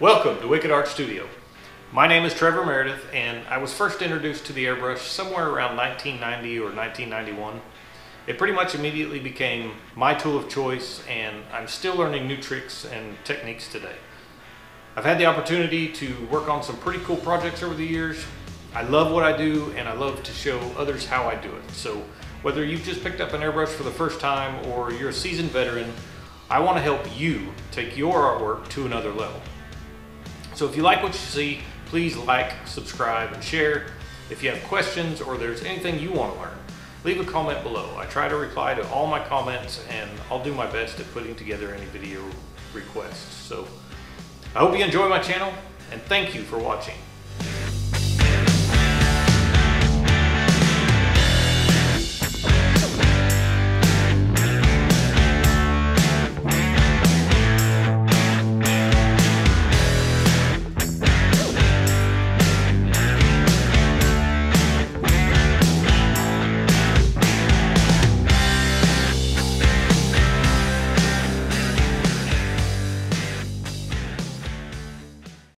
Welcome to Wicked Art Studio. My name is Trevor Meredith, and I was first introduced to the airbrush somewhere around 1990 or 1991. It pretty much immediately became my tool of choice, and I'm still learning new tricks and techniques today. I've had the opportunity to work on some pretty cool projects over the years. I love what I do, and I love to show others how I do it. So whether you've just picked up an airbrush for the first time or you're a seasoned veteran, I want to help you take your artwork to another level. So if you like what you see, please like, subscribe, and share. If you have questions or there's anything you want to learn, leave a comment below. I try to reply to all my comments and I'll do my best at putting together any video requests. So I hope you enjoy my channel and thank you for watching.